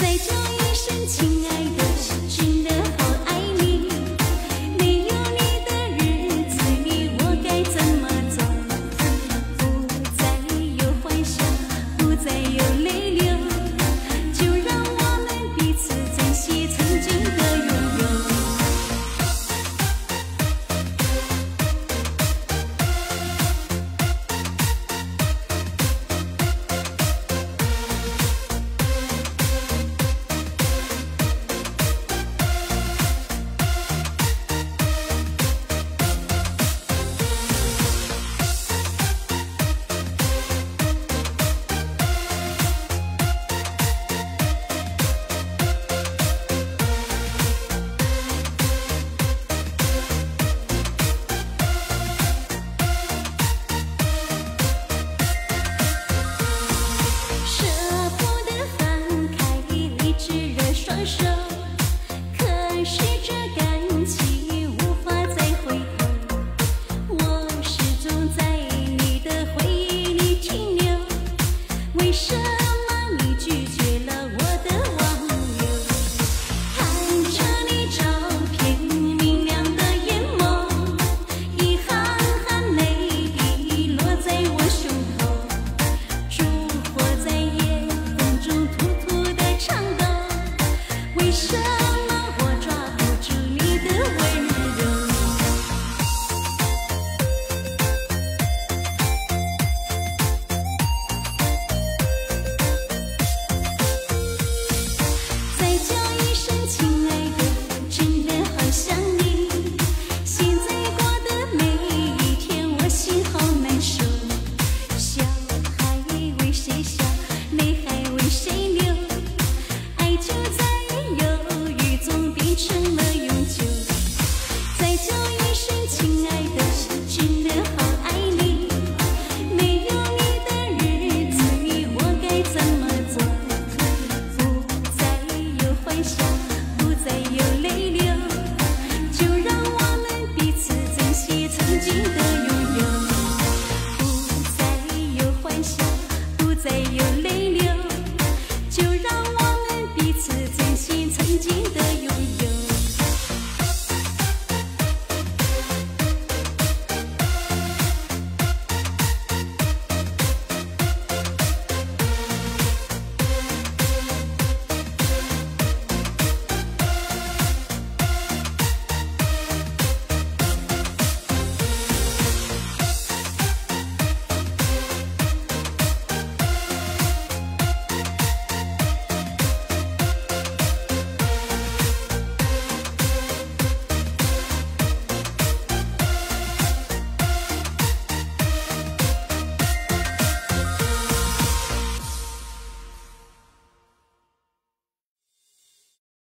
最重要。 可是这感情无法再回头，我始终在你的回忆里停留。为什么？叫一声亲